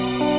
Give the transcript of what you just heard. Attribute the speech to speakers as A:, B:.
A: Bye.